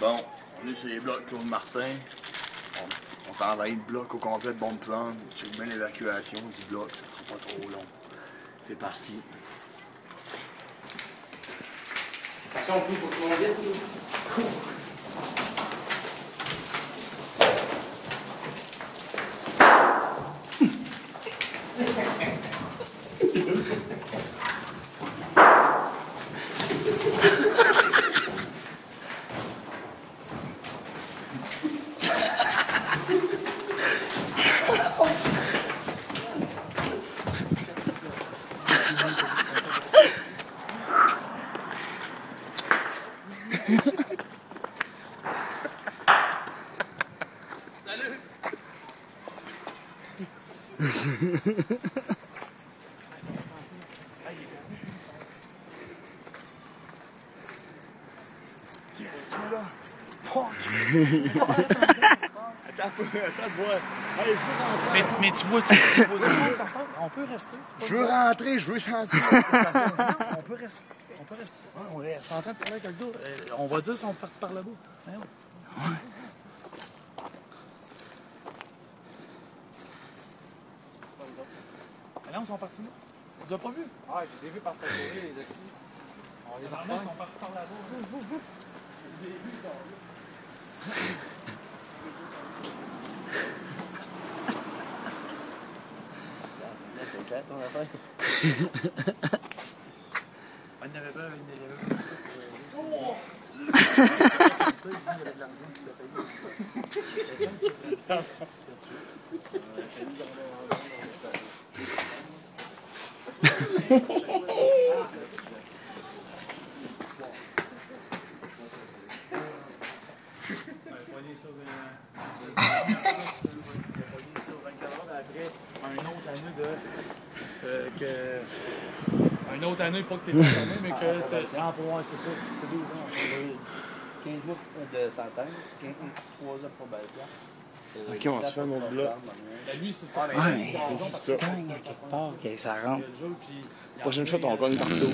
Bon, on est sur les blocs Claude Martin. On, on t'envahit le bloc au complet de bonne plante. Check bien l'évacuation du bloc, ça sera pas trop long. C'est parti. Attention, faut que tu montes vite. yes, Judah. Mais, mais tu vois, tu vois, on peut rester. Je veux rentrer, je veux sentir. On peut rester. On peut rester. Ouais, on reste. en train de parler avec le gars. Euh, on va dire qu'ils sont partis par là-bas. Ouais. Mais là, ils sont partis là. Tu les as pas vus? Ah, je les ai vus partir les assis. On les sont partis par là-bas. On n'avait pas une en pas. Après, un autre année de. euh, que. Un autre année, pas que t'es concerné, mais que t'es. Ah, pour moi, c'est ça. C'est deux ans. 15 mois de sentence, 15 3 ans de probation. Ok, on se fait un autre bloc. Lui, c'est ça. Mais c'est quelque part, que ça rentre. Prochaine fois, on gagne partout.